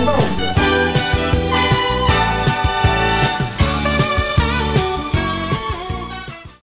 Oh.